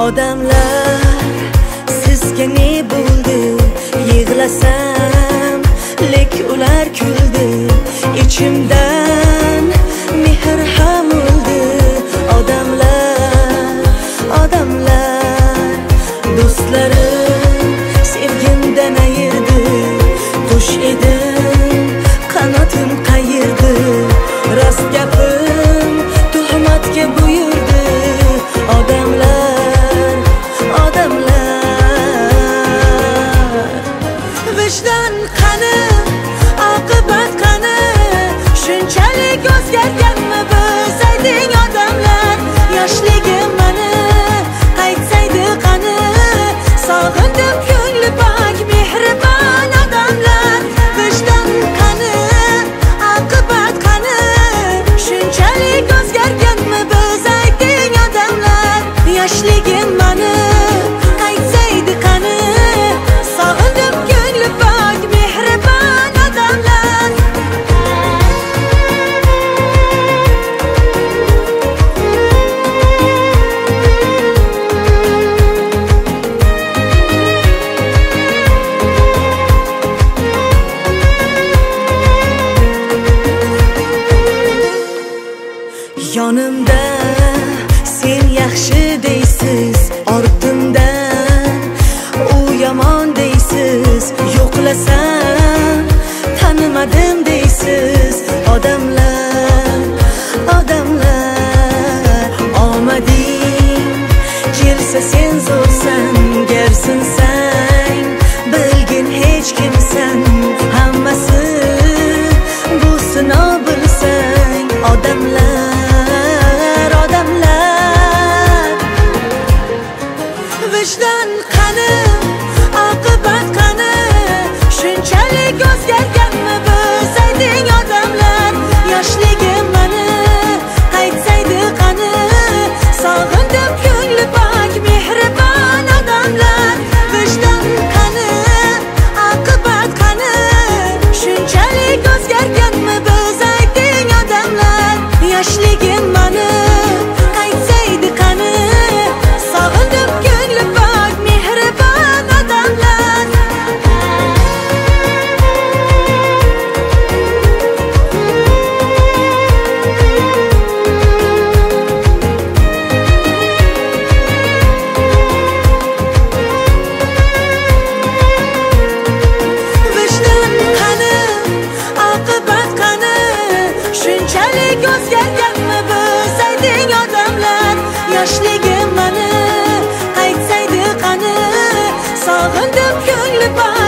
odamlar sizga ne bo'ldi yig'lasam lek ular kuldi. İchimdan mehr ham o'ldi. Odamlar odamlar do'stlarim. Vicdan qani, oqibat qani Shunchalik o'zgargan yonimda. Sen yaxshi deysiz ortimda u yomon deysiz yo'qlasam. Tanimadim deysiz odamlar odamlar. Omading kelsa sen zo'rsan garsinsan bilgin hech kimsan. vicdan yoshligim mani aytsaydi qani sog'indim ko'ngli bor.